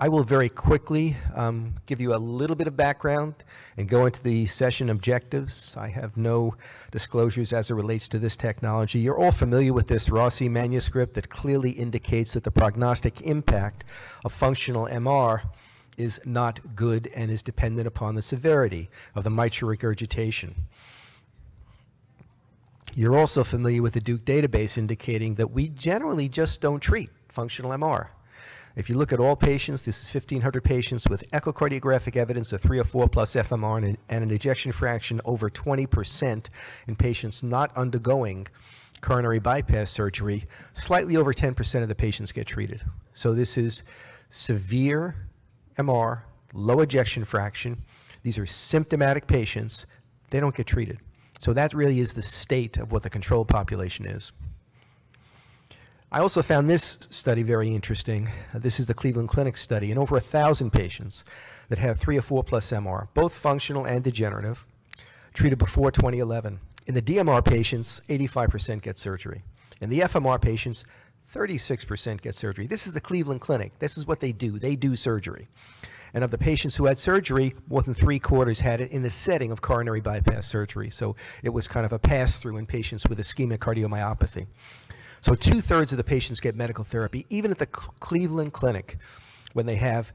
I will very quickly um, give you a little bit of background and go into the session objectives. I have no disclosures as it relates to this technology. You're all familiar with this Rossi manuscript that clearly indicates that the prognostic impact of functional MR is not good and is dependent upon the severity of the mitral regurgitation. You're also familiar with the Duke database indicating that we generally just don't treat functional MR. If you look at all patients, this is 1,500 patients with echocardiographic evidence of 3 or 4 plus FMR and, and an ejection fraction over 20% in patients not undergoing coronary bypass surgery, slightly over 10% of the patients get treated. So this is severe MR, low ejection fraction. These are symptomatic patients. They don't get treated. So that really is the state of what the control population is. I also found this study very interesting. This is the Cleveland Clinic study in over a thousand patients that have three or four plus MR, both functional and degenerative, treated before 2011. In the DMR patients, 85% get surgery. In the FMR patients, 36% get surgery. This is the Cleveland Clinic. This is what they do. They do surgery. And of the patients who had surgery, more than three quarters had it in the setting of coronary bypass surgery. So it was kind of a pass through in patients with ischemic cardiomyopathy. So two thirds of the patients get medical therapy, even at the Cleveland Clinic, when they have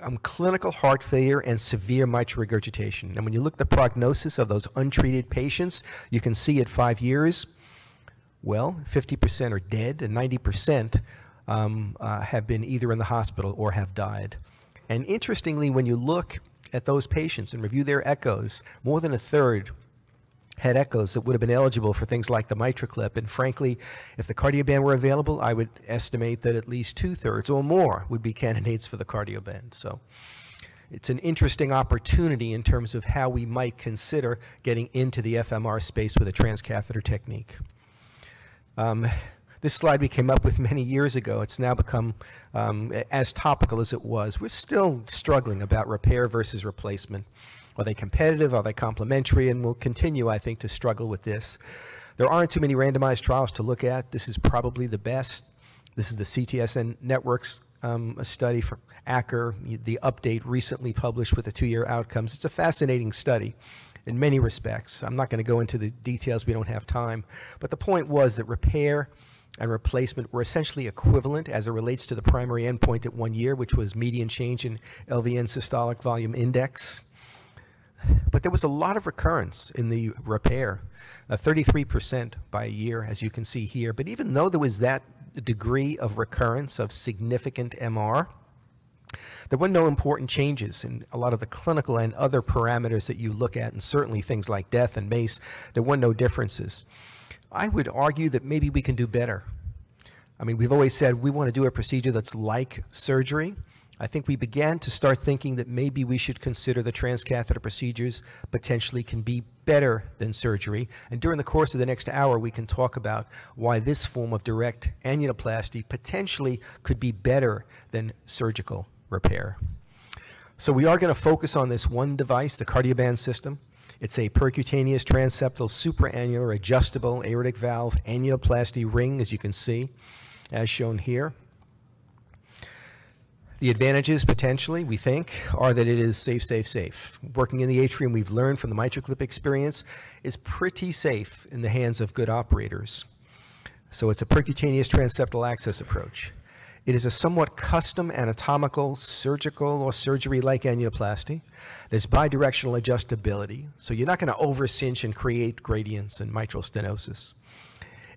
um, clinical heart failure and severe mitral regurgitation. And when you look at the prognosis of those untreated patients, you can see at five years, well, 50% are dead and 90% um, uh, have been either in the hospital or have died. And interestingly, when you look at those patients and review their echoes, more than a third had echoes that would have been eligible for things like the MitraClip. And frankly, if the Cardioband were available, I would estimate that at least two-thirds or more would be candidates for the Cardioband. So it's an interesting opportunity in terms of how we might consider getting into the FMR space with a transcatheter technique. Um, this slide we came up with many years ago. It's now become um, as topical as it was. We're still struggling about repair versus replacement. Are they competitive? Are they complementary? And we'll continue, I think, to struggle with this. There aren't too many randomized trials to look at. This is probably the best. This is the CTSN Networks um, a study from Acker, the update recently published with the two-year outcomes. It's a fascinating study in many respects. I'm not going to go into the details. We don't have time. But the point was that repair and replacement were essentially equivalent as it relates to the primary endpoint at one year, which was median change in LV end-systolic volume index. But there was a lot of recurrence in the repair, uh, 33% by a year, as you can see here. But even though there was that degree of recurrence of significant MR, there were no important changes in a lot of the clinical and other parameters that you look at, and certainly things like death and MACE, there were no differences. I would argue that maybe we can do better. I mean, we've always said we want to do a procedure that's like surgery. I think we began to start thinking that maybe we should consider the transcatheter procedures potentially can be better than surgery. And during the course of the next hour, we can talk about why this form of direct annuloplasty potentially could be better than surgical repair. So we are going to focus on this one device, the Cardioband system. It's a percutaneous transeptal supraannular adjustable aortic valve annuloplasty ring, as you can see, as shown here. The advantages, potentially, we think, are that it is safe, safe, safe. Working in the atrium, we've learned from the MitraClip experience, is pretty safe in the hands of good operators. So it's a percutaneous transeptal access approach. It is a somewhat custom anatomical, surgical, or surgery-like annuloplasty. There's bidirectional adjustability, so you're not going to over-cinch and create gradients and mitral stenosis.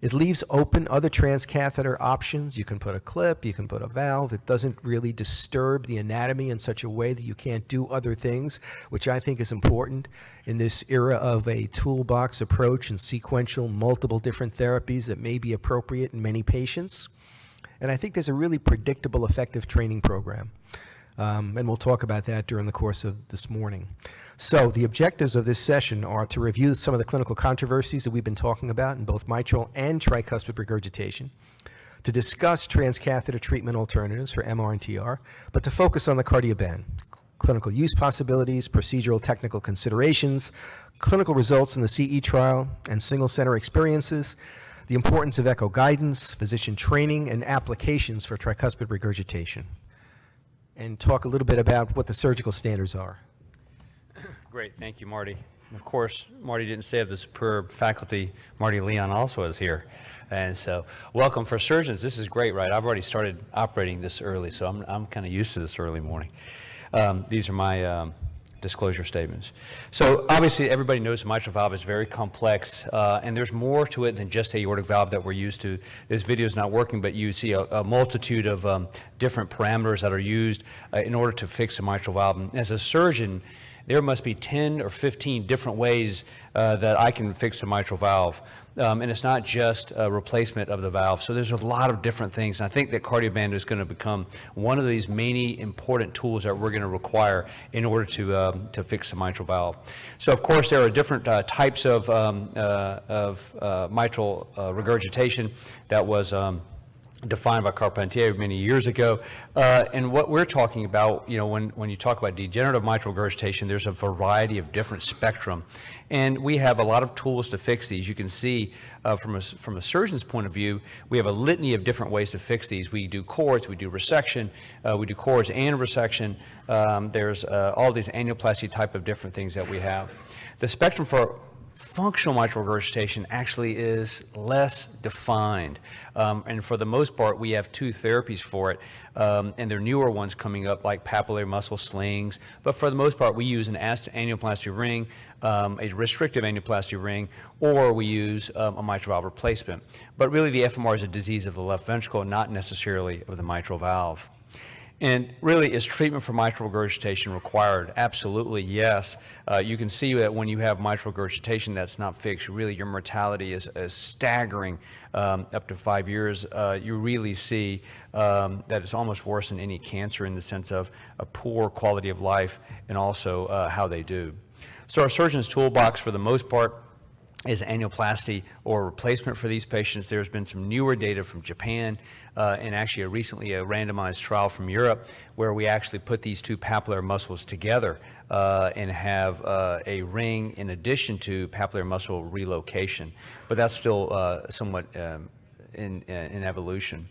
It leaves open other transcatheter options. You can put a clip, you can put a valve. It doesn't really disturb the anatomy in such a way that you can't do other things, which I think is important in this era of a toolbox approach and sequential multiple different therapies that may be appropriate in many patients. And I think there's a really predictable, effective training program. Um, and we'll talk about that during the course of this morning. So the objectives of this session are to review some of the clinical controversies that we've been talking about in both mitral and tricuspid regurgitation, to discuss transcatheter treatment alternatives for MR and TR, but to focus on the Cardioband, clinical use possibilities, procedural technical considerations, clinical results in the CE trial, and single center experiences, the importance of echo guidance, physician training, and applications for tricuspid regurgitation. and talk a little bit about what the surgical standards are. Great, thank you, Marty. Of course, Marty didn't say of the superb faculty, Marty Leon also is here. And so, welcome for surgeons. This is great, right? I've already started operating this early, so I'm, I'm kind of used to this early morning. Um, these are my um, disclosure statements. So obviously everybody knows the mitral valve is very complex uh, and there's more to it than just aortic valve that we're used to. This video is not working, but you see a, a multitude of um, different parameters that are used uh, in order to fix a mitral valve. And as a surgeon, there must be 10 or 15 different ways uh, that I can fix a mitral valve. Um, and it's not just a replacement of the valve. So there's a lot of different things. And I think that Cardioband is going to become one of these many important tools that we're going to require in order to, um, to fix the mitral valve. So of course there are different uh, types of, um, uh, of uh, mitral uh, regurgitation that was um, defined by Carpentier many years ago. Uh, and what we're talking about, you know, when, when you talk about degenerative mitral regurgitation, there's a variety of different spectrum. And we have a lot of tools to fix these. You can see uh, from, a, from a surgeon's point of view, we have a litany of different ways to fix these. We do cords, we do resection, uh, we do cords and resection. Um, there's uh, all these annuloplasty type of different things that we have. The spectrum for functional mitral regurgitation actually is less defined. Um, and for the most part, we have two therapies for it. Um, and there are newer ones coming up like papillary muscle slings. But for the most part, we use an annuloplasty ring, um, a restrictive annuloplasty ring, or we use um, a mitral valve replacement. But really, the FMR is a disease of the left ventricle, not necessarily of the mitral valve. And really, is treatment for mitral regurgitation required? Absolutely, yes. Uh, you can see that when you have mitral regurgitation that's not fixed, really your mortality is, is staggering um, up to five years. Uh, you really see um, that it's almost worse than any cancer in the sense of a poor quality of life and also uh, how they do. So our surgeon's toolbox, for the most part, is annuloplasty or replacement for these patients. There's been some newer data from Japan uh, and actually a recently a randomized trial from Europe where we actually put these two papillary muscles together uh, and have uh, a ring in addition to papillary muscle relocation. But that's still uh, somewhat um, in, in, evolution.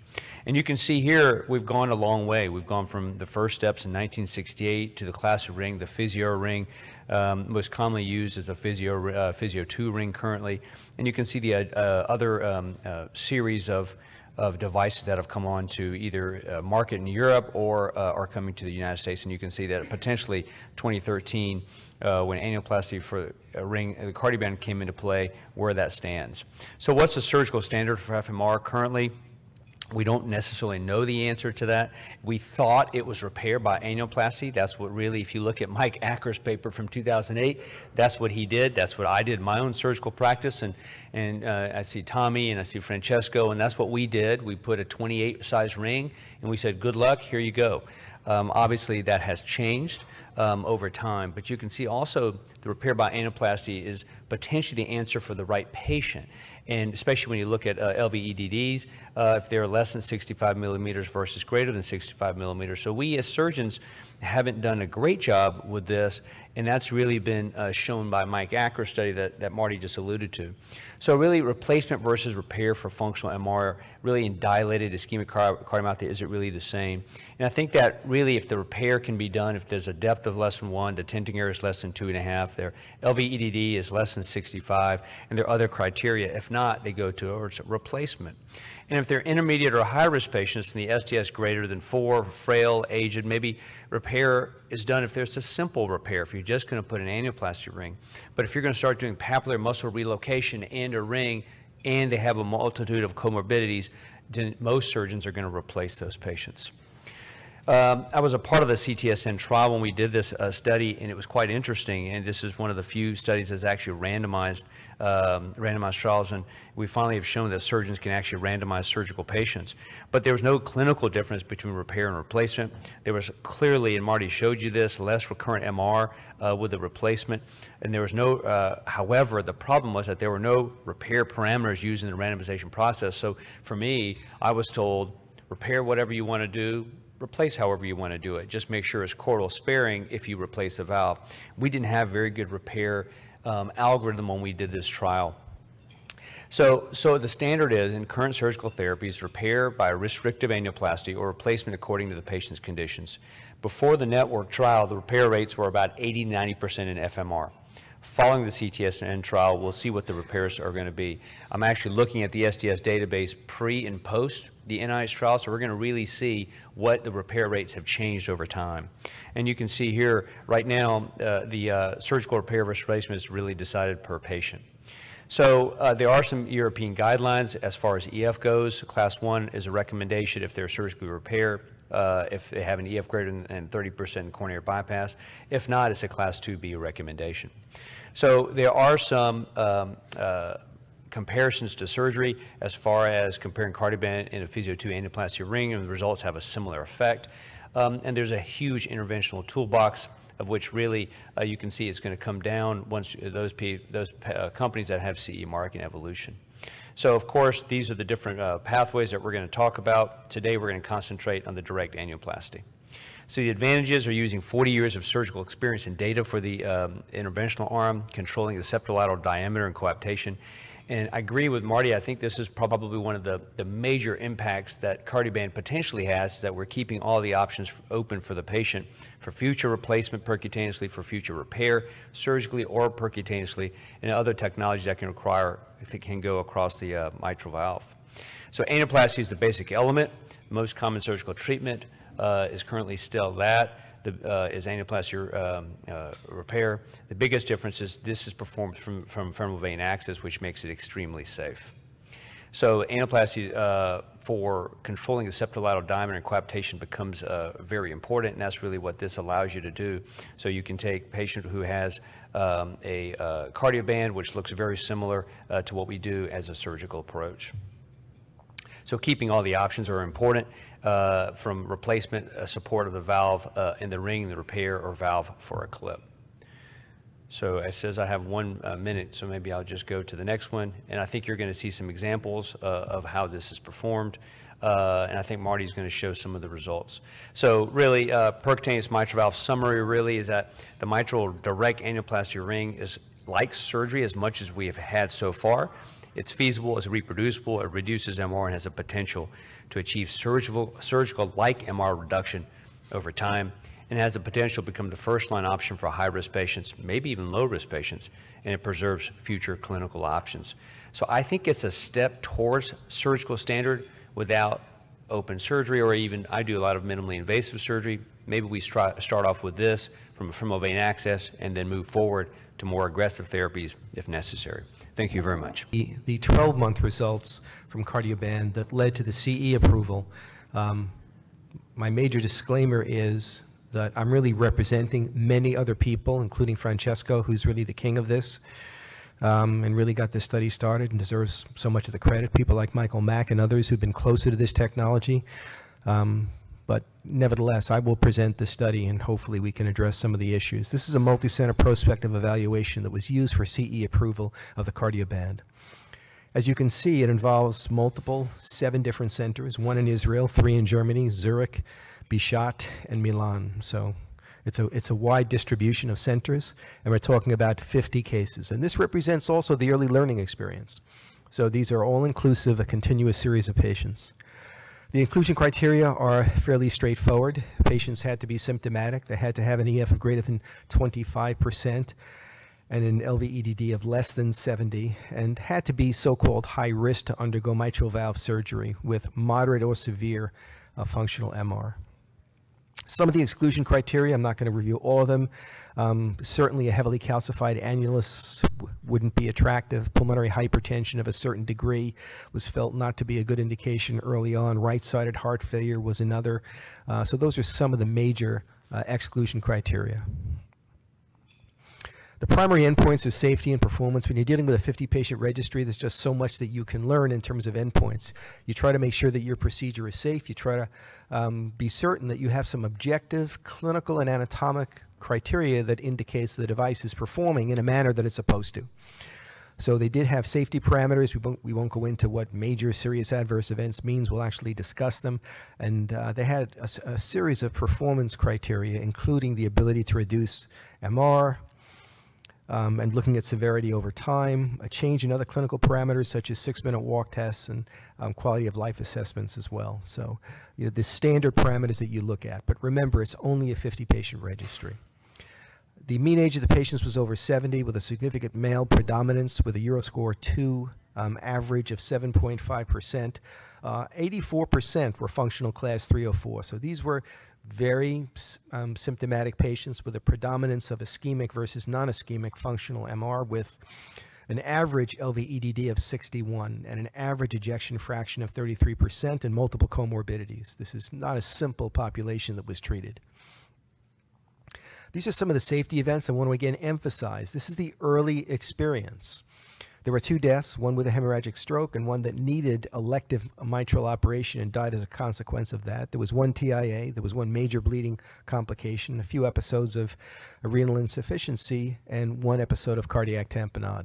And you can see here, we've gone a long way. We've gone from the first steps in 1968 to the classic ring, the Physio ring, um, most commonly used is a Physio, uh, Physio 2 ring currently. And you can see the uh, uh other um, uh, series of, of devices that have come on to either market in Europe or are coming to the United States. And you can see that potentially 2013, when annuloplasty for a ring, the Cardioband came into play, where that stands. So what's the surgical standard for FMR currently? We don't necessarily know the answer to that. We thought it was repair by annuloplasty. That's what really, if you look at Mike Acker's paper from 2008, that's what he did. That's what I did in my own surgical practice. And, and uh, I see Tommy and I see Francesco, and that's what we did. We put a 28 size ring and we said, good luck, here you go. Um, obviously, that has changed. Um, over time. But you can see also the repair by annuloplasty is potentially the answer for the right patient and especially when you look at uh, LVEDDs, uh, if they're less than 65 millimeters versus greater than 65 millimeters. So we as surgeons haven't done a great job with this, and that's really been uh, shown by Mike Acker's study that, that Marty just alluded to. So really replacement versus repair for functional MR, really in dilated ischemic cardiomyopathy, is it really the same? And I think that really if the repair can be done, if there's a depth of less than one, the tenting area is less than two and a half, their LVEDD is less than 65, and there are other criteria. If not, they go to a replacement. And if they're intermediate or high risk patients and the STS greater than four, frail, aged, maybe repair is done if there's a simple repair, if you're just going to put an annuloplasty ring. But if you're going to start doing papillary muscle relocation and a ring, and they have a multitude of comorbidities, then most surgeons are going to replace those patients. Um, I was a part of the CTSN trial when we did this uh, study, and it was quite interesting. And this is one of the few studies that's actually randomized, um, randomized trials, and we finally have shown that surgeons can actually randomize surgical patients. But there was no clinical difference between repair and replacement. There was clearly, and Marty showed you this, less recurrent MR uh, with the replacement, and there was no. Uh, however, the problem was that there were no repair parameters used in the randomization process. So for me, I was told repair whatever you want to do, replace however you want to do it. Just make sure it's chordal sparing if you replace the valve. We didn't have very good repair um, algorithm when we did this trial. So, so the standard is in current surgical therapies, repair by restrictive annuloplasty or replacement according to the patient's conditions. Before the network trial, the repair rates were about 80, 90% in FMR. Following the cts CTSN trial, we'll see what the repairs are going to be. I'm actually looking at the STS database pre and post the NIH trial, so we're going to really see what the repair rates have changed over time. And you can see here, right now, uh, the uh, surgical repair versus replacement is really decided per patient. So uh, there are some European guidelines as far as EF goes. Class 1 is a recommendation if they're surgically repaired, uh, if they have an EF greater than 30% coronary bypass. If not, it's a Class 2B recommendation. So there are some um, uh, comparisons to surgery as far as comparing Cardioband and a Physio 2 annuloplasty ring, and the results have a similar effect. Um, and there's a huge interventional toolbox of which really uh, you can see it's going to come down once those, those uh, companies that have CE mark and evolution. So of course, these are the different uh, pathways that we're going to talk about. Today, we're going to concentrate on the direct annuloplasty. So the advantages are using 40 years of surgical experience and data for the um, interventional arm, controlling the septal lateral diameter and coaptation, and I agree with Marty. I think this is probably one of the, the major impacts that Cardioband potentially has, is that we're keeping all the options open for the patient for future replacement percutaneously, for future repair, surgically or percutaneously, and other technologies that can require, it can go across the uh, mitral valve. So annuloplasty is the basic element. Most common surgical treatment uh, is currently still that the, uh, is annuloplasty um, uh, repair. The biggest difference is this is performed from, from femoral vein access, which makes it extremely safe. So annuloplasty uh, for controlling the septolateral diameter and coaptation becomes uh, very important, and that's really what this allows you to do. So you can take a patient who has um, a uh, cardioband, which looks very similar uh, to what we do as a surgical approach. So keeping all the options are important uh, from replacement uh, support of the valve uh, in the ring, the repair or valve for a clip. So it says I have one uh, minute, so maybe I'll just go to the next one. And I think you're going to see some examples uh, of how this is performed. Uh, and I think Marty's going to show some of the results. So really, percutaneous mitral valve summary really is that the mitral direct annuloplasty ring is like surgery as much as we have had so far. It's feasible, it's reproducible, it reduces MR and has a potential to achieve surgical, surgical-like MR reduction over time and has the potential to become the first-line option for high-risk patients, maybe even low-risk patients, and it preserves future clinical options. So I think it's a step towards surgical standard without open surgery or even, I do a lot of minimally invasive surgery. Maybe we start off with this from femoral vein access and then move forward to more aggressive therapies if necessary. Thank you very much. The, the 12-month results from Cardioband that led to the CE approval, um, my major disclaimer is that I'm really representing many other people, including Francesco, who's really the king of this, um, and really got this study started and deserves so much of the credit. People like Michael Mack and others who've been closer to this technology. Um, but nevertheless, I will present the study and hopefully we can address some of the issues. This is a multi-center prospective evaluation that was used for CE approval of the Cardioband. As you can see, it involves multiple, seven different centers, one in Israel, three in Germany, Zurich, Bichat, and Milan. So it's a, it's a wide distribution of centers, and we're talking about 50 cases. And this represents also the early learning experience. So these are all inclusive, a continuous series of patients. The inclusion criteria are fairly straightforward. Patients had to be symptomatic. They had to have an EF of greater than 25% and an LVEDD of less than 70 and had to be so-called high risk to undergo mitral valve surgery with moderate or severe uh, functional MR. Some of the exclusion criteria, I'm not going to review all of them. Um, certainly a heavily calcified annulus wouldn't be attractive. Pulmonary hypertension of a certain degree was felt not to be a good indication early on. Right-sided heart failure was another. Uh, so those are some of the major uh, exclusion criteria. The primary endpoints are safety and performance. When you're dealing with a 50 patient registry, there's just so much that you can learn in terms of endpoints. You try to make sure that your procedure is safe. You try to um, be certain that you have some objective clinical and anatomic criteria that indicates the device is performing in a manner that it's supposed to. So they did have safety parameters. We won't, we won't go into what major serious adverse events means. We'll actually discuss them. And uh, they had a, a, series of performance criteria, including the ability to reduce MR, um, and looking at severity over time, a change in other clinical parameters such as six-minute walk tests and um, quality of life assessments as well. So, you know, the standard parameters that you look at. But remember, it's only a 50-patient registry. The mean age of the patients was over 70 with a significant male predominance with a Euroscore 2 um, average of 7.5%. Uh, 84% were functional class 304. So these were very um, symptomatic patients with a predominance of ischemic versus non-ischemic functional MR with an average LVEDD of 61 and an average ejection fraction of 33% and multiple comorbidities. This is not a simple population that was treated. These are some of the safety events I want to again emphasize. This is the early experience. There were two deaths, one with a hemorrhagic stroke and one that needed elective mitral operation and died as a consequence of that. There was one TIA, there was one major bleeding complication, a few episodes of renal insufficiency, and one episode of cardiac tamponade.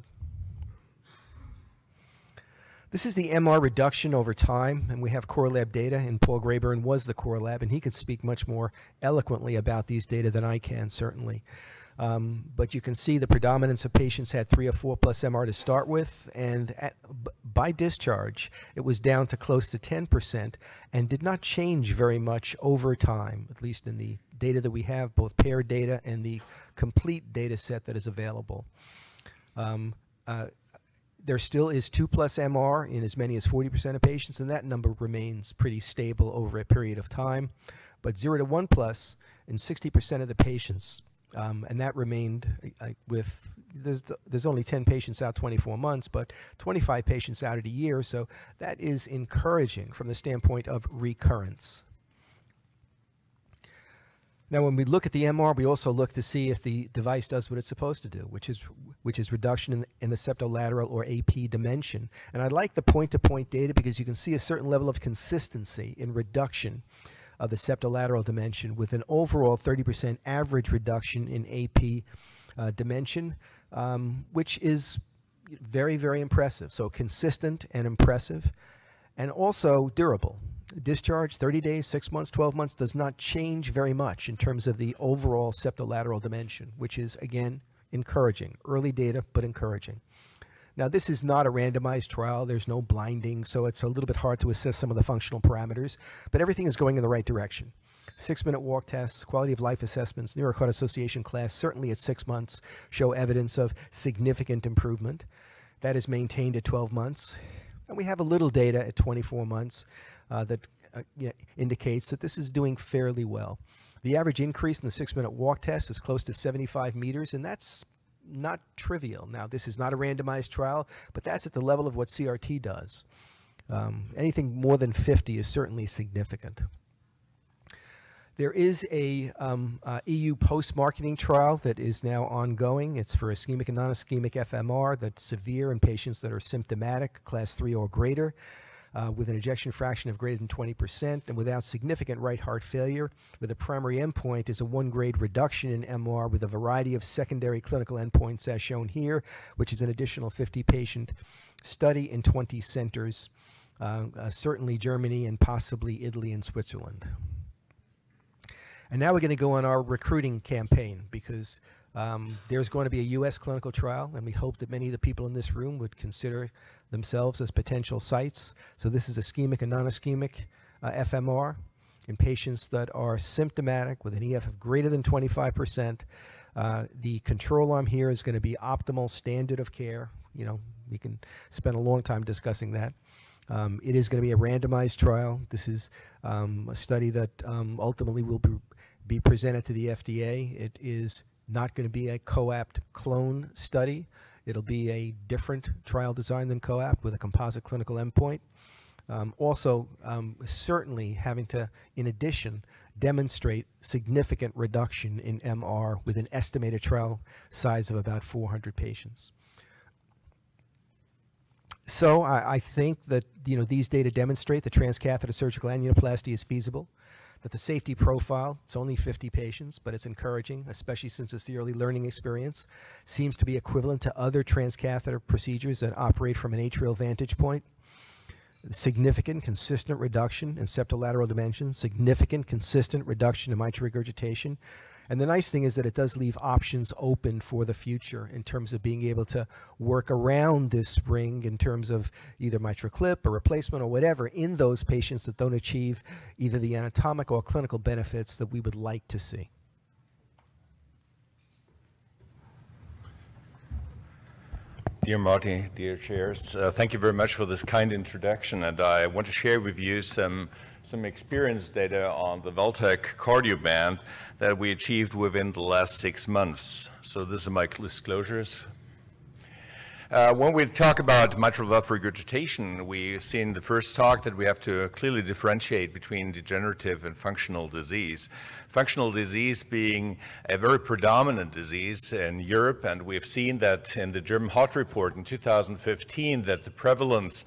This is the MR reduction over time, and we have core lab data, and Paul Grayburn was the core lab, and he could speak much more eloquently about these data than I can, certainly. Um, but you can see the predominance of patients had three or four plus MR to start with, and at, by discharge, it was down to close to 10% and did not change very much over time, at least in the data that we have, both paired data and the complete data set that is available. Um, uh, there still is 2 plus MR in as many as 40% of patients, and that number remains pretty stable over a period of time. But 0 to 1 plus in 60% of the patients um, and that remained uh, with there's there's only 10 patients out 24 months, but 25 patients out at a year. So that is encouraging from the standpoint of recurrence. Now, when we look at the MR, we also look to see if the device does what it's supposed to do, which is which is reduction in, in the septolateral or AP dimension. And I like the point-to-point -point data because you can see a certain level of consistency in reduction of the septolateral dimension with an overall 30% average reduction in AP uh, dimension, um, which is very, very impressive. So consistent and impressive and also durable. Discharge 30 days, 6 months, 12 months does not change very much in terms of the overall septolateral dimension, which is, again, encouraging. Early data, but encouraging. Now, this is not a randomized trial. There's no blinding, so it's a little bit hard to assess some of the functional parameters, but everything is going in the right direction. Six-minute walk tests, quality of life assessments, New York Heart Association class, certainly at six months, show evidence of significant improvement. That is maintained at 12 months. And we have a little data at 24 months uh, that uh, indicates that this is doing fairly well. The average increase in the six-minute walk test is close to 75 meters, and that's not trivial. Now, this is not a randomized trial, but that's at the level of what CRT does. Um, anything more than 50 is certainly significant. There is a um, uh, EU post-marketing trial that is now ongoing. It's for ischemic and non-ischemic FMR that's severe in patients that are symptomatic, class 3 or greater uh, with an ejection fraction of greater than 20% and without significant right heart failure, with a primary endpoint is a one grade reduction in MR with a variety of secondary clinical endpoints as shown here, which is an additional 50 patient study in 20 centers, uh, uh, certainly Germany and possibly Italy and Switzerland. And now we're going to go on our recruiting campaign because um, there's going to be a U.S. clinical trial, and we hope that many of the people in this room would consider themselves as potential sites. So this is ischemic and non-ischemic uh, FMR in patients that are symptomatic with an EF of greater than 25%. Uh, the control arm here is going to be optimal standard of care. You know, we can spend a long time discussing that. Um, it is going to be a randomized trial. This is um, a study that um, ultimately will be, be presented to the FDA. It is not going to be a COAPT clone study. It'll be a different trial design than COAPT with a composite clinical endpoint. Um, also, um, certainly having to, in addition, demonstrate significant reduction in MR with an estimated trial size of about 400 patients. So I, I, think that you know these data demonstrate that transcatheter surgical annuloplasty is feasible that the safety profile, it's only 50 patients, but it's encouraging, especially since it's the early learning experience, seems to be equivalent to other transcatheter procedures that operate from an atrial vantage point. Significant, consistent reduction in septolateral dimensions, significant, consistent reduction in mitral regurgitation, And the nice thing is that it does leave options open for the future in terms of being able to work around this ring in terms of either MitraClip or replacement or whatever in those patients that don't achieve either the anatomic or clinical benefits that we would like to see. Dear Marty, dear chairs, uh, thank you very much for this kind introduction. And I want to share with you some, some experience data on the Valtech Cardioband that we achieved within the last six months. So this is my disclosures. Uh, when we talk about mitral valve regurgitation, we see in the first talk that we have to clearly differentiate between degenerative and functional disease. Functional disease being a very predominant disease in Europe, and we've seen that in the German Heart Report in 2015 that the prevalence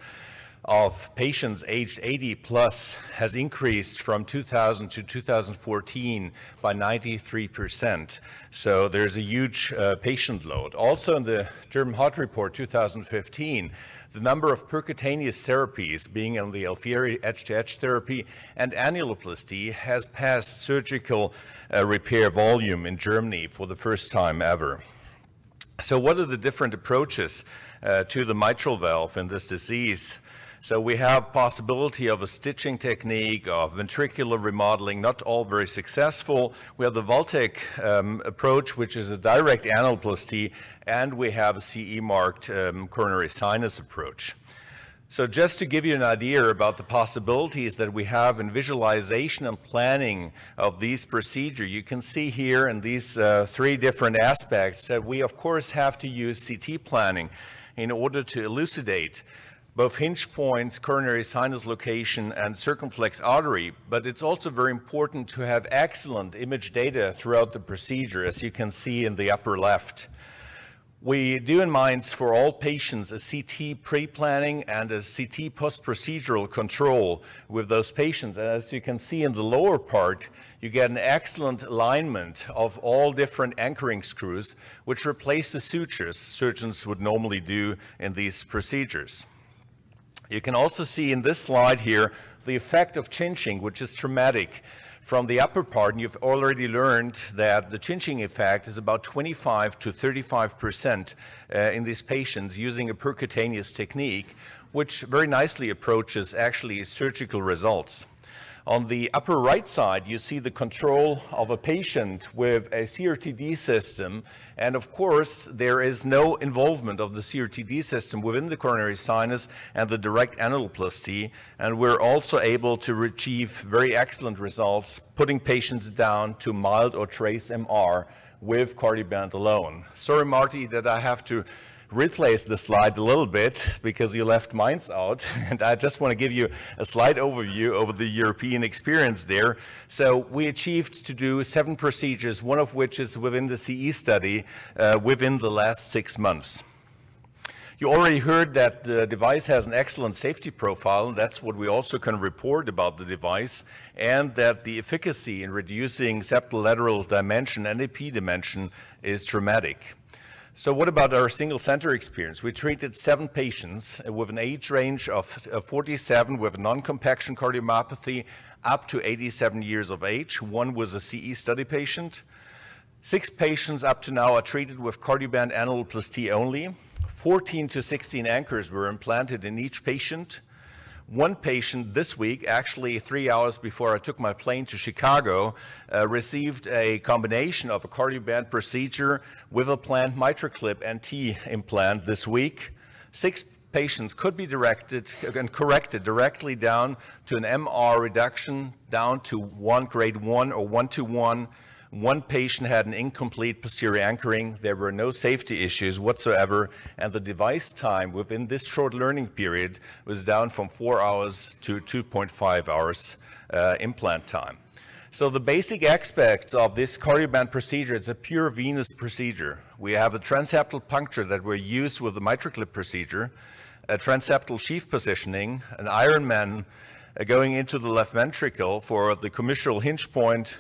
of patients aged 80 plus has increased from 2000 to 2014 by 93%. So there's a huge uh, patient load. Also in the German Heart Report 2015, the number of percutaneous therapies, being on the Alfieri edge-to-edge therapy and annuloplasty, has passed surgical uh, repair volume in Germany for the first time ever. So what are the different approaches uh, to the mitral valve in this disease? So we have possibility of a stitching technique, of ventricular remodeling, not all very successful. We have the Valtech um, approach, which is a direct annuloplasty, and we have a CE-marked um, coronary sinus approach. So just to give you an idea about the possibilities that we have in visualization and planning of these procedure, you can see here in these uh, three different aspects that we of course have to use CT planning in order to elucidate both hinge points, coronary sinus location, and circumflex artery, but it's also very important to have excellent image data throughout the procedure, as you can see in the upper left. We do in Mainz for all patients a CT pre-planning and a CT post-procedural control with those patients. And as you can see in the lower part, you get an excellent alignment of all different anchoring screws, which replace the sutures surgeons would normally do in these procedures. You can also see in this slide here the effect of chinching, which is traumatic. From the upper part, and you've already learned that the chinching effect is about 25 to 35% uh, in these patients using a percutaneous technique, which very nicely approaches actually surgical results. On the upper right side, you see the control of a patient with a CRTD system. And of course, there is no involvement of the CRTD system within the coronary sinus and the direct annuloplasty. And we're also able to achieve very excellent results, putting patients down to mild or trace MR with Cardioband alone. Sorry, Marty, that I have to replace the slide a little bit because you left Mainz out. And I just want to give you a slight overview over the European experience there. So we achieved to do seven procedures, one of which is within the CE study uh, within the last six months. You already heard that the device has an excellent safety profile, and that's what we also can report about the device, and that the efficacy in reducing septal lateral dimension, NAP dimension, is dramatic. So what about our single center experience? We treated seven patients with an age range of 47 with non-compaction cardiomyopathy up to 87 years of age. One was a CE study patient. Six patients up to now are treated with Cardioband annuloplasty only. 14 to 16 anchors were implanted in each patient. One patient this week, actually three hours before I took my plane to Chicago, uh, received a combination of a Cardioband procedure with a planned MitraClip NT implant this week. Six patients could be directed and corrected directly down to an MR reduction down to one grade one or one to one one patient had an incomplete posterior anchoring. There were no safety issues whatsoever, and the device time within this short learning period was down from four hours to 2.5 hours uh, implant time. So the basic aspects of this cardioband procedure, it's a pure venous procedure. We have a transeptal puncture that we use with the MitraClip procedure, a transeptal sheath positioning, an Ironman uh, going into the left ventricle for the commissural hinge point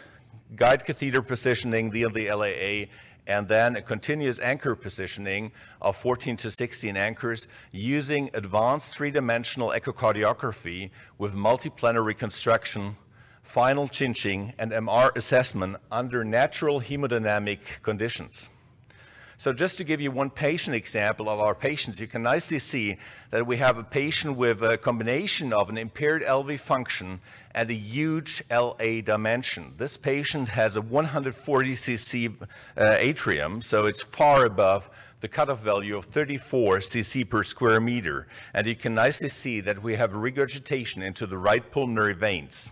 guide catheter positioning via the LAA, and then a continuous anchor positioning of 14 to 16 anchors using advanced three-dimensional echocardiography with multiplanar reconstruction final chinching, and MR assessment under natural hemodynamic conditions. So just to give you one patient example of our patients, you can nicely see that we have a patient with a combination of an impaired LV function and a huge LA dimension. This patient has a 140 cc uh, atrium, so it's far above the cutoff value of 34 cc per square meter. And you can nicely see that we have regurgitation into the right pulmonary veins.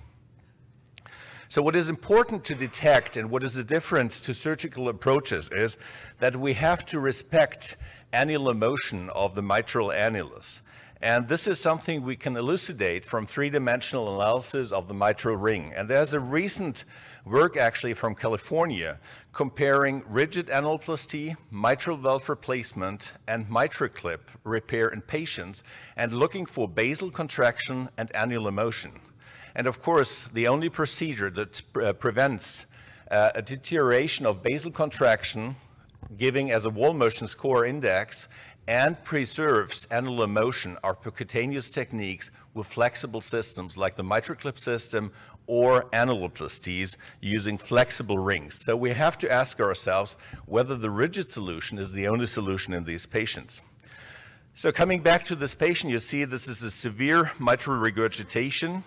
So what is important to detect and what is the difference to surgical approaches is that we have to respect annular motion of the mitral annulus. And this is something we can elucidate from three-dimensional analysis of the mitral ring. And there's a recent work actually from California comparing rigid annuloplasty, mitral valve replacement, and MitraClip repair in patients and looking for basal contraction and annular motion. And of course, the only procedure that uh, prevents uh, a deterioration of basal contraction, giving as a wall motion score index, and preserves annular motion are percutaneous techniques with flexible systems like the MitraClip system or annuloplasties using flexible rings. So we have to ask ourselves whether the rigid solution is the only solution in these patients. So coming back to this patient, you see this is a severe mitral regurgitation.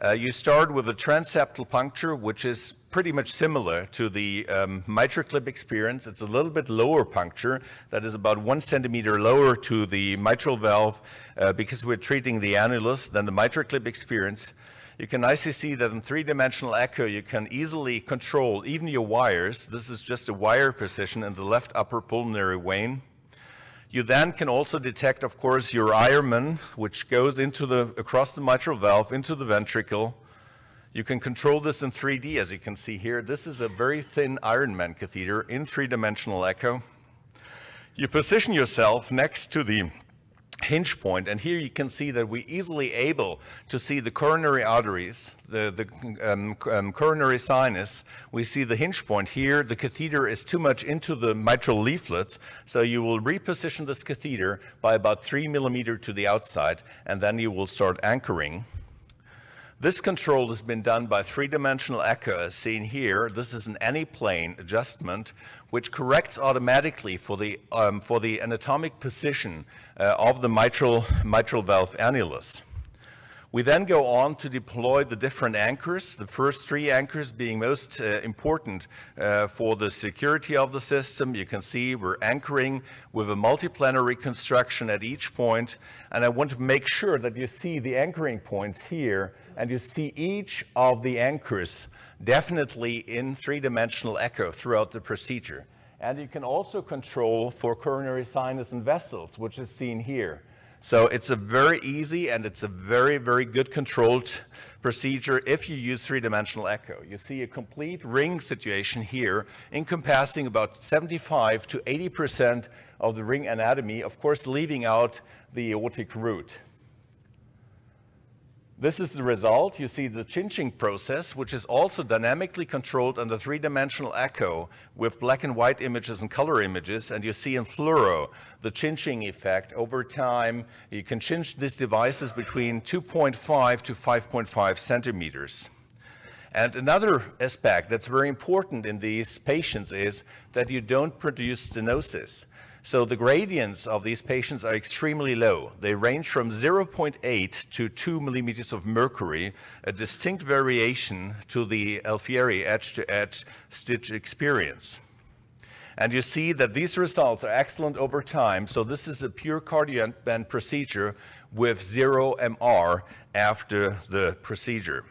Uh, you start with a transeptal puncture, which is pretty much similar to the um, MitraClip experience. It's a little bit lower puncture that is about one centimeter lower to the mitral valve uh, because we're treating the annulus than the MitraClip experience. You can nicely see that in three-dimensional echo, you can easily control even your wires. This is just a wire position in the left upper pulmonary vein. You then can also detect, of course, your Ironman, which goes into the, across the mitral valve into the ventricle. You can control this in 3D, as you can see here. This is a very thin Ironman catheter in three-dimensional echo. You position yourself next to the hinge point, and here you can see that we're easily able to see the coronary arteries, the, the um, um, coronary sinus. We see the hinge point here. The catheter is too much into the mitral leaflets, so you will reposition this catheter by about three millimeter to the outside, and then you will start anchoring. This control has been done by three-dimensional echo as seen here. This is an any-plane adjustment which corrects automatically for the, um, for the anatomic position uh, of the mitral, mitral valve annulus. We then go on to deploy the different anchors, the first three anchors being most uh, important uh, for the security of the system. You can see we're anchoring with a multiplanar reconstruction at each point, and I want to make sure that you see the anchoring points here, and you see each of the anchors definitely in three-dimensional echo throughout the procedure. And you can also control for coronary sinus and vessels, which is seen here. So it's a very easy and it's a very, very good controlled procedure if you use three-dimensional echo. You see a complete ring situation here encompassing about 75 to 80% of the ring anatomy, of course leaving out the aortic root. This is the result. You see the chinching process, which is also dynamically controlled under three-dimensional echo with black and white images and color images. And you see in fluoro the chinching effect over time. You can chinch these devices between 2.5 to 5.5 centimeters. And another aspect that's very important in these patients is that you don't produce stenosis. So the gradients of these patients are extremely low. They range from 0.8 to 2 millimeters of mercury, a distinct variation to the Alfieri edge-to-edge stitch experience. And you see that these results are excellent over time. So this is a pure cardioband procedure with zero MR after the procedure.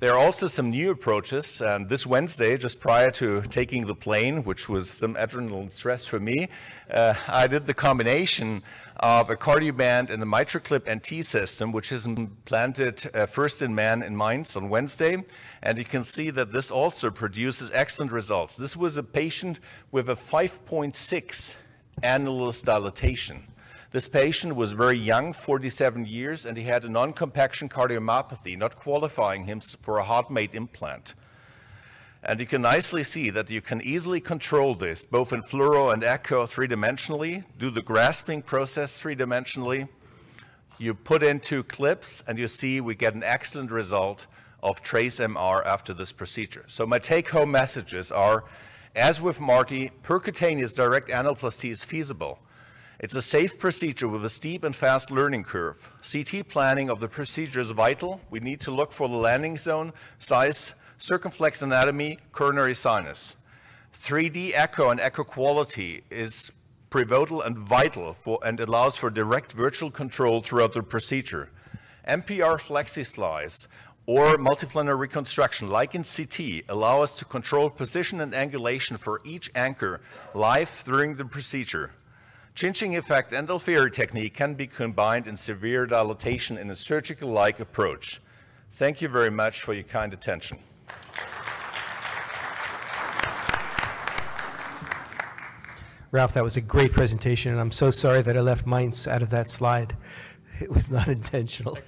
There are also some new approaches. And this Wednesday, just prior to taking the plane, which was some adrenaline stress for me, uh, I did the combination of a cardioband and the MitraClip NT system, which is implanted uh, first in man in Mainz on Wednesday. And you can see that this also produces excellent results. This was a patient with a 5.6 annulus dilatation. This patient was very young, 47 years, and he had a non-compaction cardiomyopathy, not qualifying him for a HeartMate implant. And you can nicely see that you can easily control this, both in fluoro and echo three-dimensionally, do the grasping process three-dimensionally. You put in two clips, and you see we get an excellent result of trace MR after this procedure. So my take-home messages are, as with Marty, percutaneous direct annuloplasty is feasible. It's a safe procedure with a steep and fast learning curve. CT planning of the procedure is vital. We need to look for the landing zone, size, circumflex anatomy, coronary sinus. 3D echo and echo quality is pivotal and vital for, and allows for direct virtual control throughout the procedure. MPR flexi slice or multiplanar reconstruction, like in CT, allow us to control position and angulation for each anchor live during the procedure. Cinching effect and Alfieri technique can be combined in severe dilatation in a surgical-like approach. Thank you very much for your kind attention. Ralph, that was a great presentation, and I'm so sorry that I left Mainz out of that slide. It was not intentional.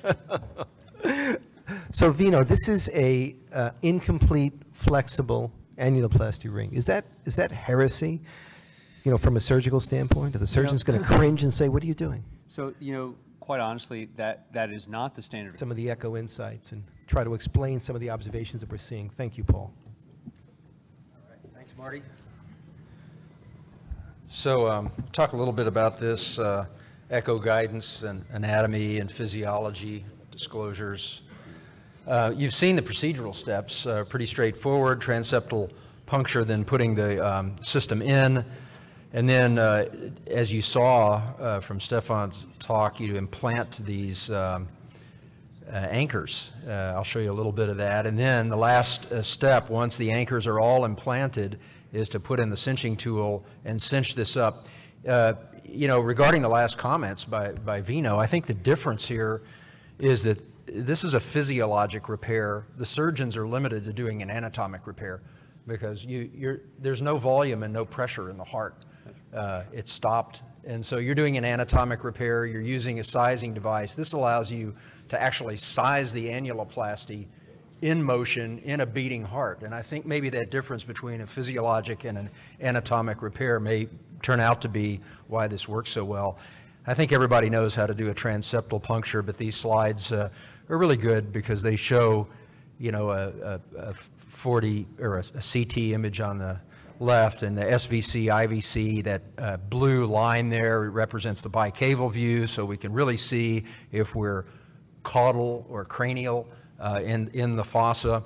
so Vino, this is a uh, incomplete flexible annuloplasty ring. Is that is that heresy? You know, from a surgical standpoint, are the surgeon's going to cringe and say, "What are you doing?" So, you know, quite honestly, that, that is not the standard. Some of the echo insights and try to explain some of the observations that we're seeing. Thank you, Paul. All right. Thanks, Marty. So um, talk a little bit about this uh, echo guidance and anatomy and physiology disclosures. Uh, you've seen the procedural steps, uh, pretty straightforward, transeptal puncture, then putting the um, system in. And then, uh, as you saw uh, from Stefan's talk, you implant these um, uh, anchors. Uh, I'll show you a little bit of that. And then the last uh, step, once the anchors are all implanted, is to put in the cinching tool and cinch this up. Uh, you know, regarding the last comments by, by Vino, I think the difference here is that this is a physiologic repair. The surgeons are limited to doing an anatomic repair because you, there's no volume and no pressure in the heart. Uh, it's stopped. And so you're doing an anatomic repair, you're using a sizing device. This allows you to actually size the annuloplasty in motion in a beating heart. And I think maybe that difference between a physiologic and an anatomic repair may turn out to be why this works so well. I think everybody knows how to do a transeptal puncture, but these slides uh, are really good because they show, you know, a, a, a 40 or a, a CT image on the left and the SVC, IVC, that uh, blue line there represents the bicaval view so we can really see if we're caudal or cranial uh, in, in the fossa.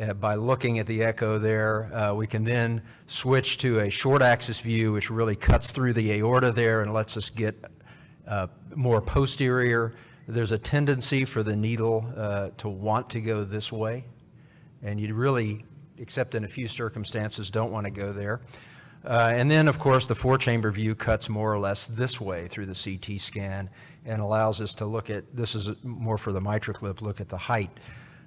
Uh, by looking at the echo there, uh, we can then switch to a short axis view which really cuts through the aorta there and lets us get uh, more posterior. There's a tendency for the needle uh, to want to go this way and you really except in a few circumstances, don't want to go there. Uh, and then, of course, the four-chamber view cuts more or less this way through the CT scan and allows us to look at, this is more for the MitraClip, look at the height.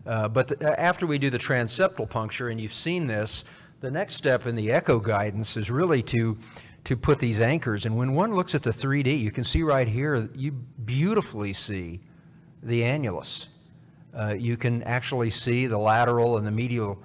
Uh, but the, uh, after we do the transeptal puncture, and you've seen this, the next step in the echo guidance is really to, to put these anchors. And when one looks at the 3D, you can see right here, you beautifully see the annulus. Uh, you can actually see the lateral and the medial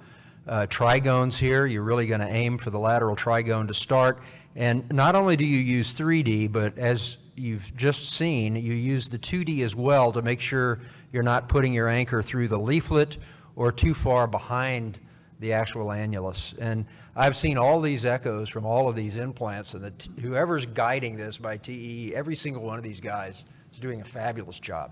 uh, trigones here. You're really going to aim for the lateral trigone to start. And not only do you use 3D, but as you've just seen, you use the 2D as well to make sure you're not putting your anchor through the leaflet or too far behind the actual annulus. And I've seen all these echoes from all of these implants, and the whoever's guiding this by TE, every single one of these guys is doing a fabulous job.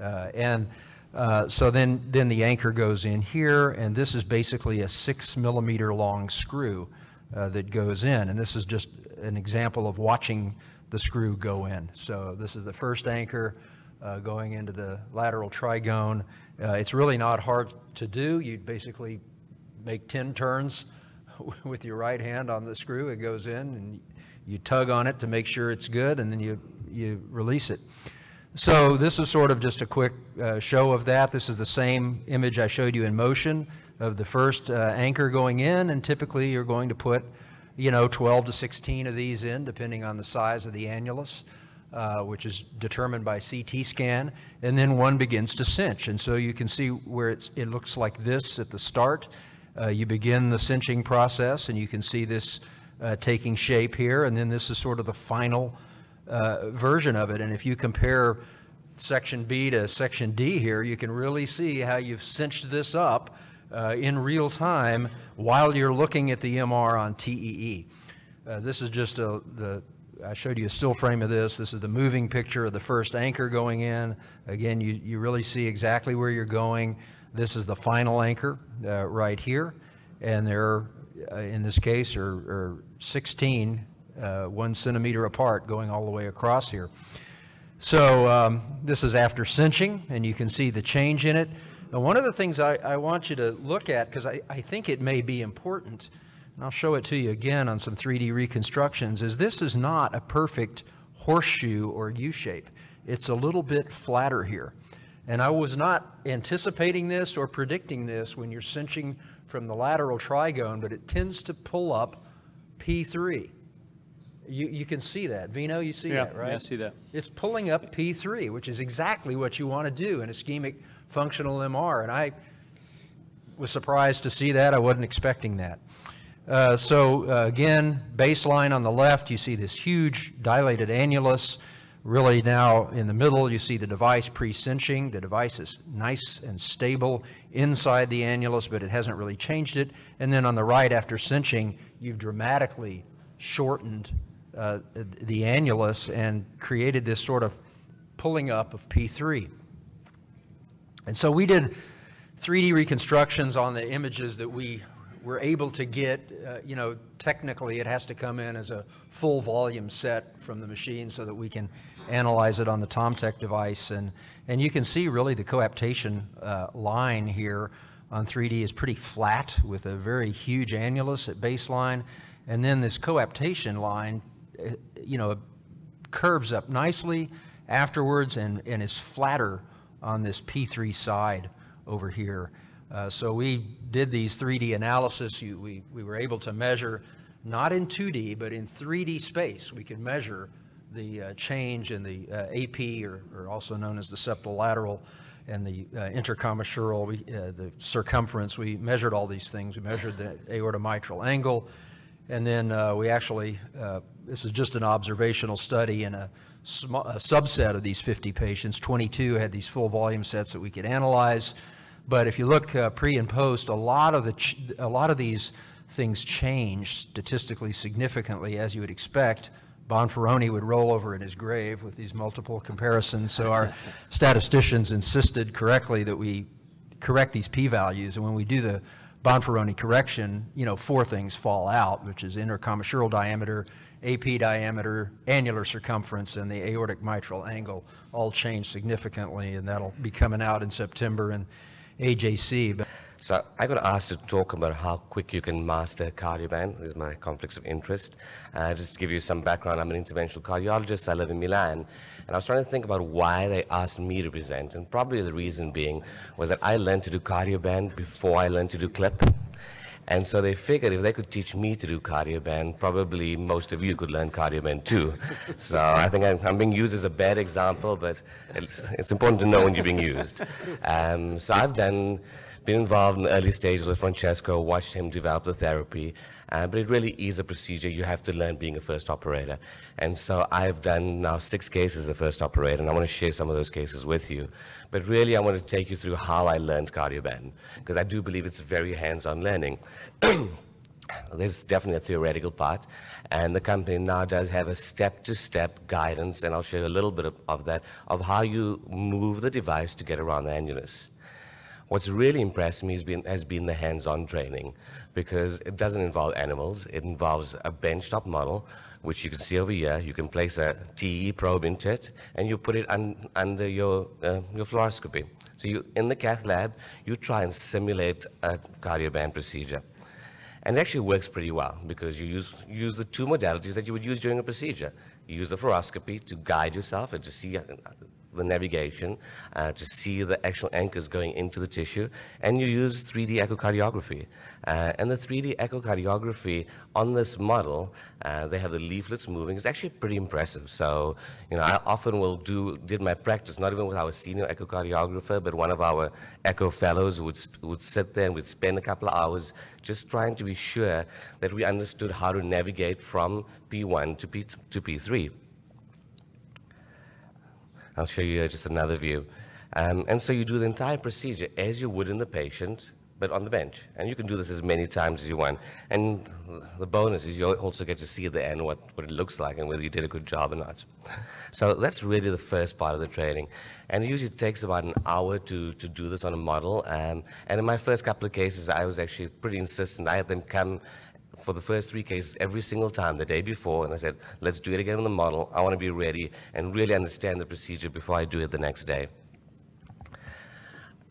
Uh, and uh, so then, then the anchor goes in here, and this is basically a six millimeter long screw uh, that goes in. And this is just an example of watching the screw go in. So this is the first anchor uh, going into the lateral trigone. Uh, it's really not hard to do. You basically make 10 turns with your right hand on the screw. It goes in, and you tug on it to make sure it's good, and then you, you release it. So this is sort of just a quick uh, show of that. This is the same image I showed you in motion of the first uh, anchor going in, and typically you're going to put, you know, 12 to 16 of these in, depending on the size of the annulus, uh, which is determined by CT scan, and then one begins to cinch. And so you can see where it looks like this at the start. Uh, you begin the cinching process, and you can see this uh, taking shape here, and then this is sort of the final uh, version of it. And if you compare section B to section D here, you can really see how you've cinched this up uh, in real time while you're looking at the MR on TEE. Uh, this is just a, the, I showed you a still frame of this. This is the moving picture of the first anchor going in. Again, you, you really see exactly where you're going. This is the final anchor uh, right here. And there, uh, in this case, are, are 16 uh, one centimeter apart going all the way across here. So um, this is after cinching, and you can see the change in it. Now, one of the things I, I want you to look at, because I, I think it may be important, and I'll show it to you again on some 3D reconstructions, is this is not a perfect horseshoe or U-shape. It's a little bit flatter here. And I was not anticipating this or predicting this when you're cinching from the lateral trigone, but it tends to pull up P3. You, you can see that. Vino, you see Yeah, that, right? yeah, I see that. It's pulling up P3, which is exactly what you want to do in ischemic functional MR. And I was surprised to see that. I wasn't expecting that. Uh, so uh, again, baseline on the left, you see this huge dilated annulus. Really now in the middle, you see the device pre-cinching. The device is nice and stable inside the annulus, but it hasn't really changed it. And then on the right, after cinching, you've dramatically shortened uh, the annulus and created this sort of pulling up of P3. And so we did 3D reconstructions on the images that we were able to get. Uh, you know, technically it has to come in as a full volume set from the machine so that we can analyze it on the TomTec device. And, and you can see really the coaptation uh, line here on 3D is pretty flat with a very huge annulus at baseline. And then this coaptation line, you know, curves up nicely afterwards and, and is flatter on this P3 side over here. Uh, so we did these 3D analysis. You, we, we were able to measure, not in 2D, but in 3D space. We could measure the uh, change in the uh, AP, or, or, also known as the septal lateral, and the uh, intercommissural, we, uh, the circumference. We measured all these things. We measured the aorta mitral angle. And then uh, we actually, this is just an observational study in a a subset of these 50 patients. 22 had these full volume sets that we could analyze. But if you look uh, pre and post, a lot of the a lot of these things change statistically significantly, as you would expect. Bonferroni would roll over in his grave with these multiple comparisons. So our statisticians insisted correctly that we correct these p-values. And when we do the Bonferroni correction, you know, four things fall out, which is intercommissural diameter, AP diameter, annular circumference, and the aortic mitral angle all change significantly, and that'll be coming out in September in AJC. But so I got asked to talk about how quick you can master Cardioband. This is my conflicts of interest. Uh, just to give you some background, I'm an interventional cardiologist. I live in Milan. And I was trying to think about why they asked me to present. And probably the reason being was that I learned to do Cardioband before I learned to do clip. And so they figured if they could teach me to do Cardioband, probably most of you could learn Cardioband too. So I think I'm, I'm being used as a bad example, but it's, it's, important to know when you're being used. Um, so I've done, been involved in the early stages with Francesco, watched him develop the therapy, uh, but it really is a procedure you have to learn being a first operator. And so I've done now six cases as a first operator, and I want to share some of those cases with you. But really, I want to take you through how I learned Cardioband, because I do believe it's very hands-on learning. There's definitely a theoretical part, and the company now does have a step-to-step -step guidance, and I'll show you a little bit of, of, that, of how you move the device to get around the annulus. What's really impressed me has been, has been the hands-on training, because it doesn't involve animals. It involves a benchtop model which you can see over here. You can place a TE probe into it, and you put it un under your, uh, your fluoroscopy. So you, in the cath lab, you try and simulate a cardioband procedure. And it actually works pretty well because you use, use the two modalities that you would use during a procedure. You use the fluoroscopy to guide yourself and to see uh, the navigation uh, to see the actual anchors going into the tissue, and you use 3D echocardiography. Uh, and the 3D echocardiography on this model, uh, they have the leaflets moving. It's actually pretty impressive. So, you know, I often will do, did my practice, not even with our senior echocardiographer, but one of our echo fellows would, would sit there and would spend a couple of hours just trying to be sure that we understood how to navigate from P1 to, P, to P3. I'll show you just another view. Um, and so you do the entire procedure as you would in the patient, but on the bench. And you can do this as many times as you want. And the bonus is you also get to see at the end what, what it looks like and whether you did a good job or not. So that's really the first part of the training. And it usually takes about an hour to, to do this on a model. Um, and in my first couple of cases, I was actually pretty insistent. I had them come for the first three cases every single time the day before, and I said, let's do it again on the model. I want to be ready and really understand the procedure before I do it the next day.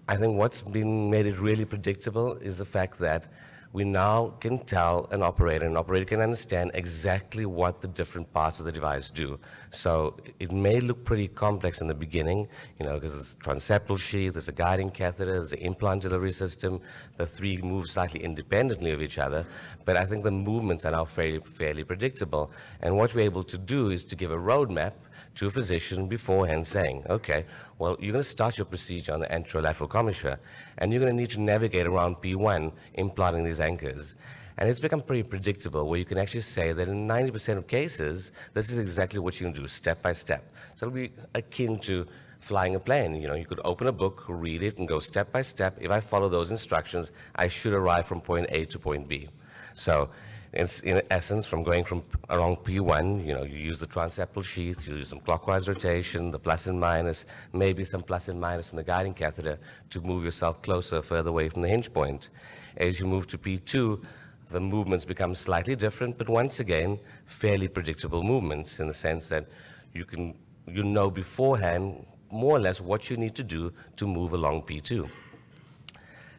I think what's been made it really predictable is the fact that we now can tell an operator, an operator can understand exactly what the different parts of the device do. So it may look pretty complex in the beginning, you know, because there's a transseptal sheath, there's a guiding catheter, there's an implant delivery system. The three move slightly independently of each other, but I think the movements are now fairly, fairly predictable. And what we're able to do is to give a roadmap to a physician beforehand saying, okay, well, you're going to start your procedure on the anterolateral commissure, and you're going to need to navigate around P1 implanting these anchors. And it's become pretty predictable where you can actually say that in 90% of cases, this is exactly what you can do step by step. So it'll be akin to flying a plane. You know, you could open a book, read it, and go step by step. If I follow those instructions, I should arrive from point A to point B. So it's in essence from going from around P1, you know, you use the transseptal sheath, you use some clockwise rotation, the plus and minus, maybe some plus and minus in the guiding catheter to move yourself closer, further away from the hinge point. As you move to P2, the movements become slightly different, but once again, fairly predictable movements in the sense that you can, you know beforehand more or less what you need to do to move along P2.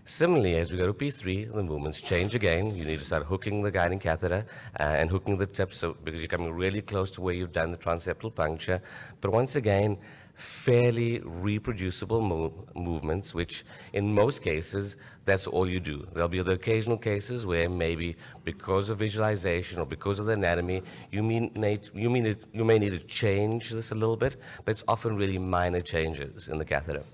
Similarly, as we go to P3, the movements change again. You need to start hooking the guiding catheter uh, and hooking the tip so, because you're coming really close to where you've done the transseptal puncture. But once again, fairly reproducible mo movements, which in most cases, that's all you do. There'll be the occasional cases where maybe because of visualization or because of the anatomy, you, mean, you, mean it, you may need to change this a little bit, but it's often really minor changes in the catheter.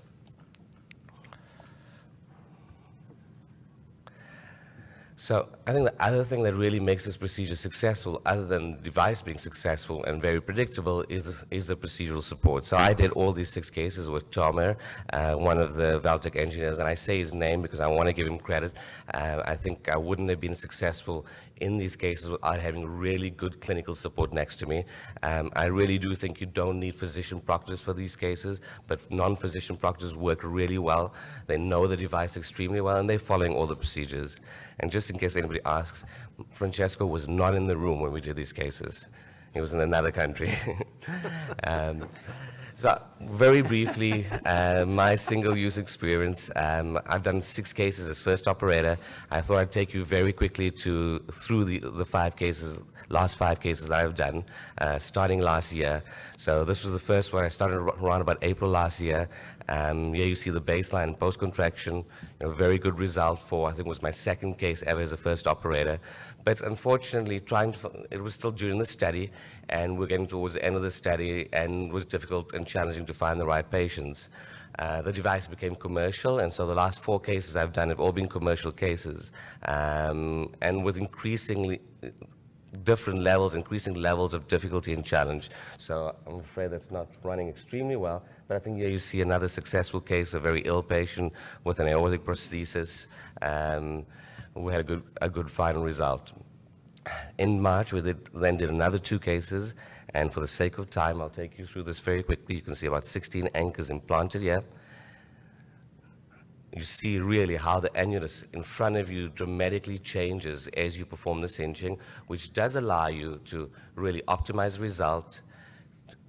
So I think the other thing that really makes this procedure successful, other than the device being successful and very predictable, is the, is the procedural support. So I did all these six cases with Tomer, uh, one of the Valtech engineers, and I say his name because I want to give him credit. Uh, I think I wouldn't have been successful in these cases without having really good clinical support next to me. Um, I really do think you don't need physician proctors for these cases, but non-physician proctors work really well. They know the device extremely well, and they're following all the procedures. And just in case anybody asks, Francesco was not in the room when we did these cases. He was in another country. um, so very briefly, uh, my single-use experience. Um, I've done six cases as first operator. I thought I'd take you very quickly to through the, the five cases, last five cases that I've done, uh, starting last year. So this was the first one. I started around about April last year. Um, here you see the baseline post-contraction, you know, very good result for, I think was my second case ever as a first operator. But unfortunately, trying to, it was still during the study, and we're getting towards the end of the study, and it was difficult and challenging to find the right patients. Uh, the device became commercial, and so the last four cases I've done have all been commercial cases, um, and with increasingly different levels, increasing levels of difficulty and challenge. So I'm afraid that's not running extremely well, but I think here you see another successful case, a very ill patient with an aortic prosthesis. Um, we had a good, a good final result. In March, we did, then did another two cases, and for the sake of time, I'll take you through this very quickly. You can see about 16 anchors implanted here you see really how the annulus in front of you dramatically changes as you perform the cinching, which does allow you to really optimize the result,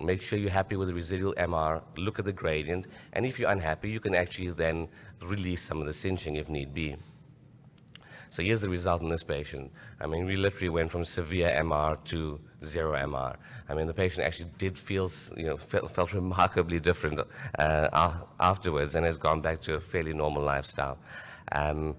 make sure you're happy with the residual MR, look at the gradient, and if you're unhappy, you can actually then release some of the cinching if need be. So here's the result in this patient. I mean, we literally went from severe MR to zero MR. I mean, the patient actually did feel, you know, felt, felt remarkably different uh, afterwards and has gone back to a fairly normal lifestyle. Um,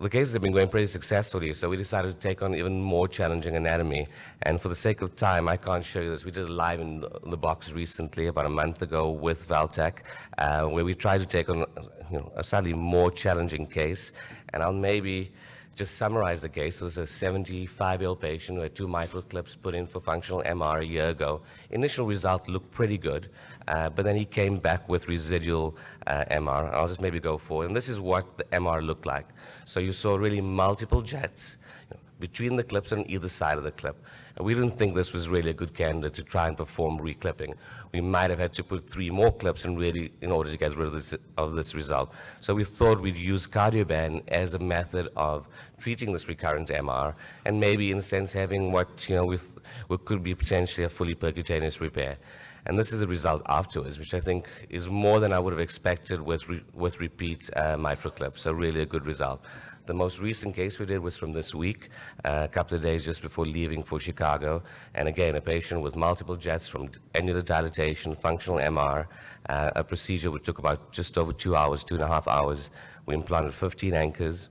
the cases have been going pretty successfully, so we decided to take on even more challenging anatomy. And for the sake of time, I can't show you this. We did a live in the box recently, about a month ago, with Valtech, uh, where we tried to take on you know, a slightly more challenging case. And I'll maybe just summarize the case. So this is a 75-year-old patient who had two MitraClips put in for functional MR a year ago. Initial result looked pretty good, uh, but then he came back with residual uh, MR. I'll just maybe go forward. And this is what the MR looked like. So you saw really multiple jets you know, between the clips on either side of the clip. We didn't think this was really a good candidate to try and perform reclipping. We might have had to put three more clips in really in order to get rid of this, of this result. So we thought we'd use Cardioband as a method of treating this recurrent MR and maybe in a sense having what, you know, with, what could be potentially a fully percutaneous repair. And this is the result afterwards, which I think is more than I would have expected with, re with repeat uh, MitraClips. So really a good result. The most recent case we did was from this week, uh, a couple of days just before leaving for Chicago. And again, a patient with multiple jets from annular dilatation, functional MR, uh, a procedure which took about just over two hours, two and a half hours. We implanted 15 anchors.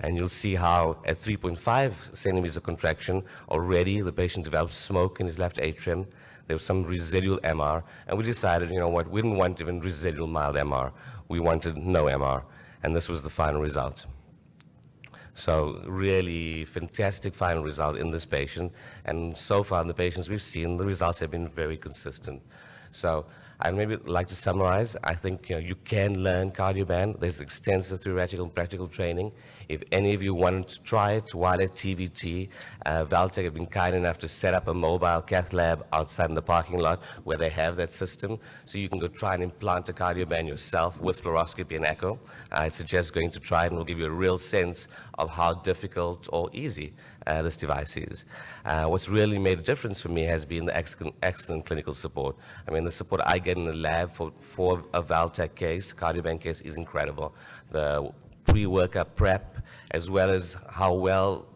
And you'll see how at 3.5 centimeters of contraction, already the patient developed smoke in his left atrium. There was some residual MR, and we decided, you know what, we didn't want even residual mild MR. We wanted no MR and this was the final result. So really fantastic final result in this patient, and so far in the patients we've seen, the results have been very consistent. So I'd maybe like to summarize. I think you, know, you can learn Cardioband. There's extensive theoretical and practical training. If any of you want to try it while at TVT, uh, Valtech have been kind enough to set up a mobile cath lab outside in the parking lot where they have that system. So you can go try and implant a Cardioband yourself with fluoroscopy and echo. I suggest going to try it and will give you a real sense of how difficult or easy uh, this device is. Uh, what's really made a difference for me has been the excellent, excellent, clinical support. I mean, the support I get in the lab for, for a Valtech case, Cardioband case, is incredible. The pre-workup prep, as well as how well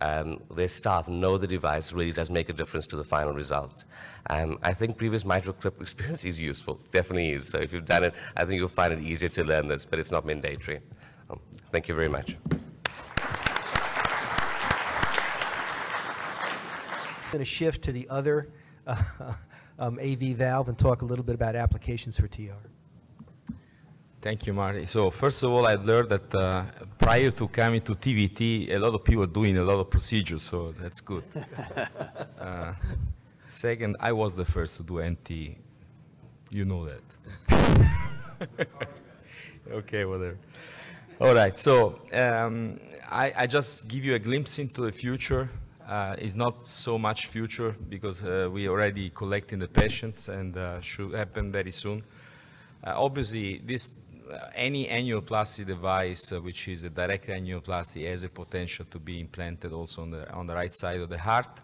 um, their staff know the device really does make a difference to the final result. Um, I think previous MitraClip experience is useful, definitely is. So if you've done it, I think you'll find it easier to learn this, but it's not mandatory. Um, thank you very much. I'm going to shift to the other uh, um, AV valve and talk a little bit about applications for TR. Thank you, Marty. So first of all, I learned that uh, prior to coming to TVT, a lot of people are doing a lot of procedures, so that's good. uh, second, I was the first to do NT. You know that. okay, whatever. All right, so um, I, I, just give you a glimpse into the future. Uh, it's not so much future because uh, we already collecting the patients and uh, should happen very soon. Uh, obviously, this any annuloplasty device, uh, which is a direct annuloplasty, has a potential to be implanted also on the, on the right side of the heart.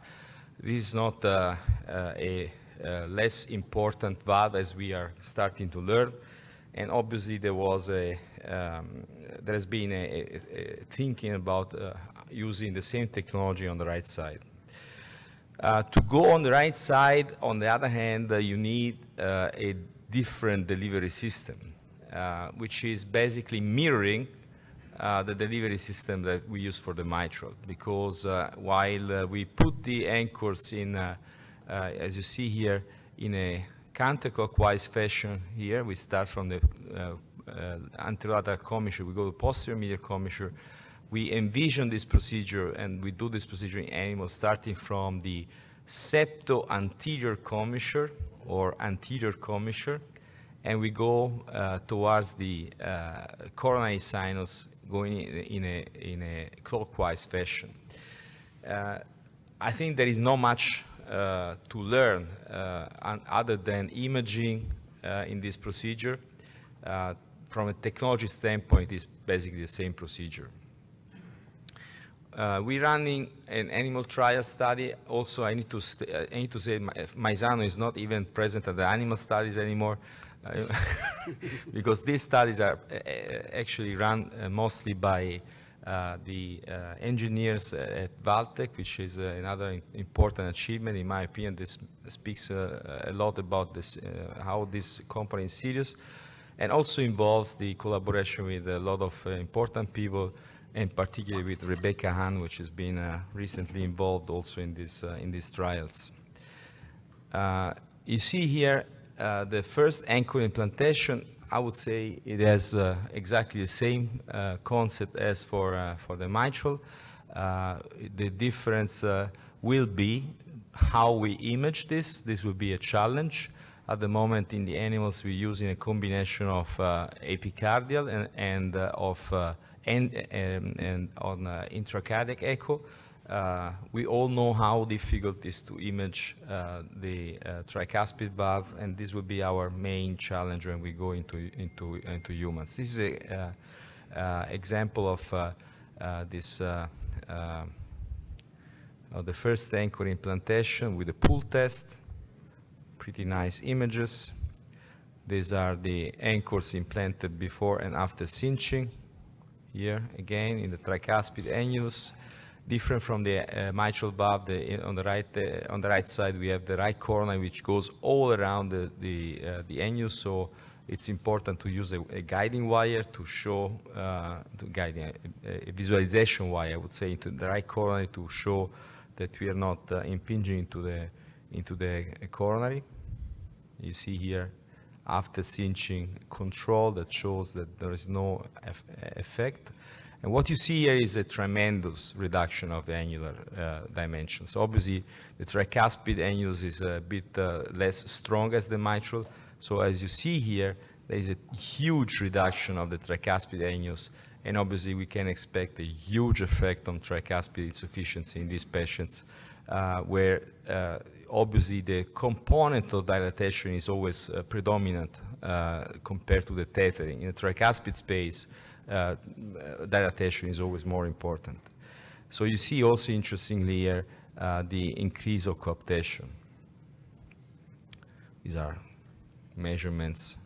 This is not uh, a, a less important valve as we are starting to learn. And obviously there was a, um, there has been a, a, thinking about uh, using the same technology on the right side. Uh, to go on the right side, on the other hand, uh, you need a different delivery system. Uh, which is basically mirroring uh, the delivery system that we use for the mitral. Because uh, while we put the anchors in, as you see here, in a counterclockwise fashion here, we start from the anterolateral commissure, we go to posterior medial commissure, we envision this procedure and we do this procedure in animals starting from the septo anterior commissure or anterior commissure and we go uh, towards the uh, coronary sinus going in a, in a clockwise fashion. Uh, I think there is not much uh, to learn uh, other than imaging uh, in this procedure. from a technology standpoint, it's basically the same procedure. Uh, we're running an animal trial study. Also, I need to, I need to say Maisano is not even present at the animal studies anymore. because these studies are uh, actually run uh, mostly by uh, the uh, engineers at Valtech, which is uh, another important achievement. In my opinion, this speaks uh, a lot about this, how this company is serious, and also involves the collaboration with a lot of important people, and particularly with Rebecca Hahn, which has been recently involved also in, this, in these trials. you see here uh, the first anchor implantation, I would say it has uh, exactly the same uh, concept as for, uh, for the mitral. Uh, the difference will be how we image this. This will be a challenge. At the moment in the animals, we're using a combination of epicardial and, and of and, and, and on intracardiac echo. Uh, we all know how difficult it is to image uh, the uh, tricuspid valve, and this will be our main challenge when we go into, into, into humans. This is an uh, uh, example of uh, this, the first anchor implantation with a pull test. Pretty nice images. These are the anchors implanted before and after cinching. Here, again, in the tricuspid annulus different from the uh, mitral valve. The, on the right uh, on the right side, we have the right coronary, which goes all around the the, uh, the annulus. So it's important to use a, a guiding wire to show uh, to guiding a, a, visualization wire, I would say, into the right coronary to show that we are not uh, impinging into the into the coronary. You see here after cinching control that shows that there is no effect. And what you see here is a tremendous reduction of the annular uh, dimensions. Obviously, the tricuspid annulus is a bit uh, less strong as the mitral. So as you see here, there is a huge reduction of the tricuspid annulus. And obviously, we can expect a huge effect on tricuspid insufficiency in these patients, uh, where uh, obviously the component of dilatation is always uh, predominant uh, compared to the tethering. In the tricuspid space, uh, dilatation is always more important. So you see also interestingly here uh, the increase of coaptation. These are measurements.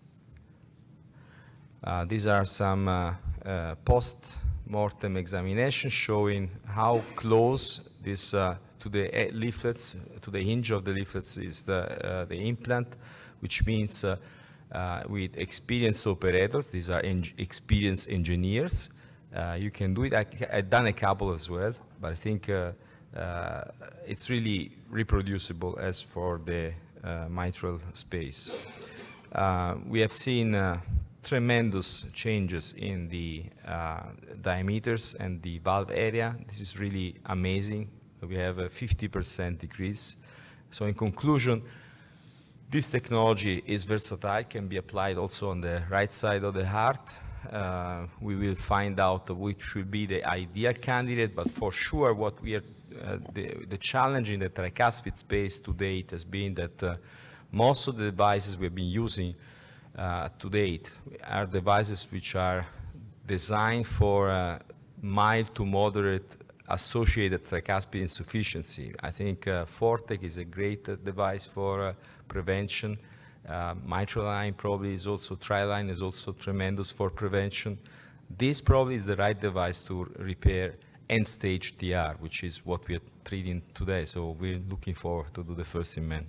Uh, these are some uh, uh, post-mortem examinations showing how close this uh, to the leaflets, to the hinge of the leaflets is the, the implant, which means with experienced operators. These are en experienced engineers. Uh, you can do it. I, have done a couple as well, but I think uh, uh it's really reproducible as for the uh, mitral space. Uh, we have seen tremendous changes in the diameters and the valve area. This is really amazing. We have a 50% decrease. So in conclusion, this technology is versatile, can be applied also on the right side of the heart. Uh, we will find out which will be the ideal candidate, but for sure what we are, uh, the, the, challenge in the tricuspid space to date has been that uh, most of the devices we've been using uh, to date are devices which are designed for uh, mild to moderate associated tricuspid insufficiency. I think uh, ForTec is a great device for prevention. Uh, Mitralign probably is also, Trialign is also tremendous for prevention. This probably is the right device to repair end-stage TR, which is what we are treating today. So we're looking forward to do the first in men.